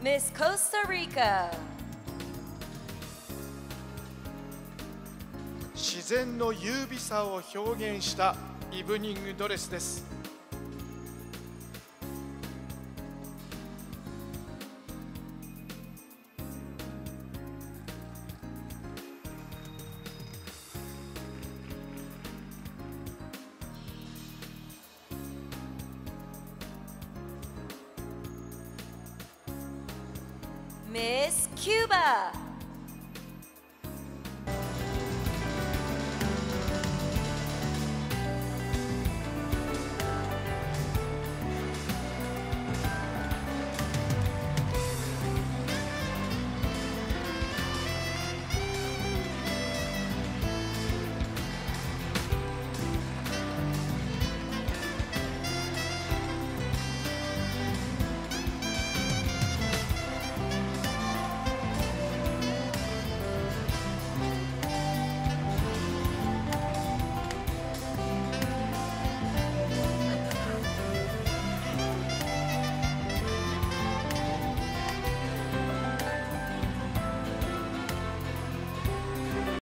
Miss Costa Rica. 自然の優美さを表現したイブニングドレスです Miss Cuba.